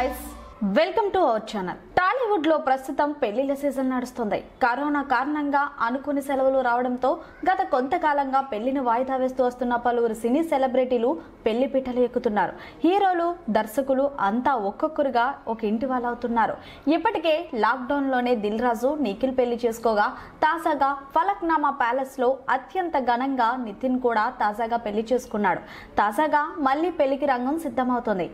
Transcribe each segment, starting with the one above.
Guys welcome to our channel టాలీవుడ్లో ప్రస్తుతం పెళ్ళిళ్ళ సీజన్ నడుస్తుంది. కరోనా కారణంగా అనుకుని సెలవులు రావడంతో గత కొంతకాలంగా పెళ్ళిని వాయిదా వేస్తూ వస్తున్న పలువురు సినీ సెలబ్రిటీలు పెళ్ళి పీటలు ఎక్కుతున్నారు. హీరోలు దర్శకులు అంతా ఒక్కొక్కరుగా ఒక ఇంటి వాళ్ళు అవుతున్నారు. ఇప్పటికే లాక్డౌన్లోనే దిల్ రాజు నిఖిల్ పెళ్ళి చేసుకోగా తాజాగా ఫలక్నామా ప్యాలెస్లో అత్యంత ఘనంగా నితిన్ కూడా తాజాగా పెళ్ళి చేసుకున్నాడు. తాజాగా మళ్ళీ పెళ్ళికి రంగం సిద్ధమవుతుంది.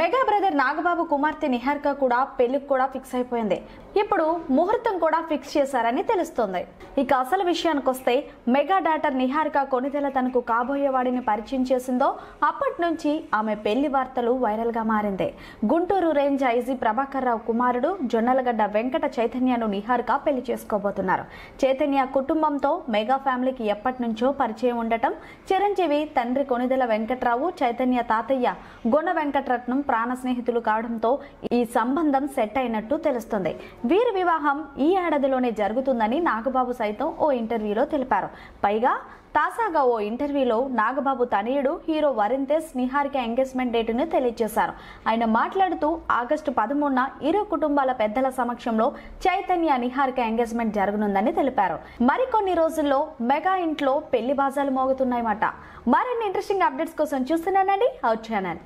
మెగా బ్రదర్ నాగబాబు కుమార్తె నిహార్క కూడా పెళ్ళికి కూడా ఫిక్స్ అయిపోయింది. ఇప్పుడు ముహూర్తం కూడా ఫిక్స్ చేశారని తెలుస్తోంది. ఇక అసలు విషయానికి వస్తే మెగా డాటర్ నిహారిక కొనిదెల తనకు కాబోయే వాడిని పరిచయం చేసిందో అప్పటి నుంచి ఆమె పెళ్ళి వార్తలు వైరల్గా మారింది. గుంటూరు రేంజ్ ఐజీ ప్రభాకర్ రావు కుమారుడు జొన్నలగడ్డ వెంకట చైతన్యను నిహారిక పెళ్ళి చేసుకోబోతున్నారు. చైతన్య కుటుంబంతో మెగా ఫ్యామిలీకి ఎప్పటి నుంచో పరిచయం ఉండటం చిరంజీవి తండ్రి కొనిదెల వెంకట్రావు చైతన్య తాతయ్య గొన వెంకటరత్నం ప్రాణ స్నేహితులు కావడంతో ఈ సంబంధం సెట్ అయినట్టు తెలుస్తుంది. వీరి వివాహం ఈ ఏడాదిలోనే జరుగుతుందని నాగబాబు సైతం ఓ ఇంటర్వ్యూలో తెలిపారు. పైగా తాజాగా ఓ ఇంటర్వ్యూలో నాగబాబు తనయుడు హీరో వరుణ్ తేజ్ నిహారిక ఎంగేజ్మెంట్ డేటును తెలియజేశారు. ఆయన మాట్లాడుతూ ఆగస్టు పదమూడున ఇరు కుటుంబాల పెద్దల సమక్షంలో చైతన్య నిహారిక ఎంగేజ్మెంట్ జరగనుందని తెలిపారు. మరికొన్ని రోజుల్లో మెగా ఇంట్లో పెళ్ళి బాజాలు మోగుతున్నాయన్నమాట. మరిన్ని ఇంట్రెస్టింగ్ అప్డేట్స్ కోసం చూస్తున్నానండి అవర్ ఛానల్.